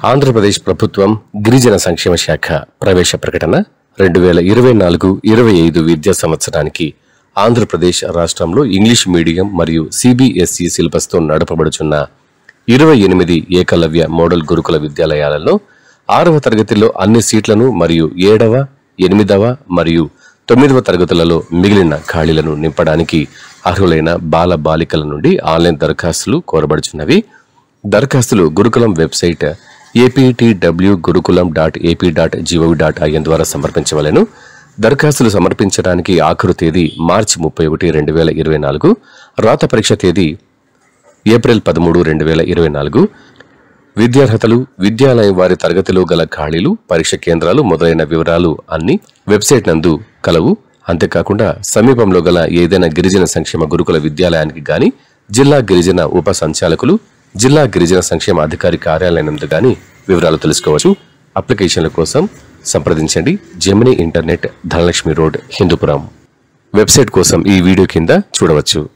ఆంధ్రప్రదేశ్ ప్రభుత్వం గిరిజన సంక్షేమ శాఖ ప్రవేశ ప్రకటన రెండు వేల ఇరవై నాలుగు ఇరవై ఐదు విద్యా సంవత్సరానికి ఆంధ్రప్రదేశ్ రాష్ట్రంలో ఇంగ్లీష్ మీడియం మరియు సిబిఎస్ఈ సిలబస్తో నడపబడుచున్న ఇరవై ఎనిమిది ఏకలవ్య మోడల్ గురుకుల విద్యాలయాలలో ఆరవ తరగతిలో అన్ని సీట్లను మరియు ఏడవ ఎనిమిదవ మరియు తొమ్మిదవ తరగతులలో మిగిలిన ఖాళీలను నింపడానికి అర్హులైన బాల బాలికల నుండి ఆన్లైన్ దరఖాస్తులు కోరబడుచున్నవి. దరఖాస్తులు Gurukulam website APTW Gurukulam dot AP dot GOV dot IN ద్వారా సమర్పించవలెను. దరఖాస్తులు సమర్పించడానికి ఆఖరు తేదీ మార్చి ముప్పై ఒకటి రెండు వేల ఇరవై నాలుగు. రాత పరీక్ష తేదీ ఏప్రిల్ పదమూడు రెండు వేల ఇరవై నాలుగు. విద్యార్హతలు విద్యాలయం వారి తరగతిలో గల ఖాళీలు పరీక్ష కేంద్రాలు మొదలైన వివరాలు అన్ని వెబ్సైట్ నందు కలవు. అంతేకాకుండా సమీపంలో గల ఏదైనా గిరిజన సంక్షేమ గురుకుల విద్యాలయానికి గాని జిల్లా గిరిజన ఉప సంచాలకులు జిల్లా గిరిజన సంక్షేమ అధికారి కార్యాలయం నందు గాని వివరాలు తెలుసుకోవచ్చు. అప్లికేషన్ల కోసం సంప్రదించండి. Gemini internet Dhanalakshmi road Hindupuram. Website కోసం ఈ వీడియో కింద చూడవచ్చు.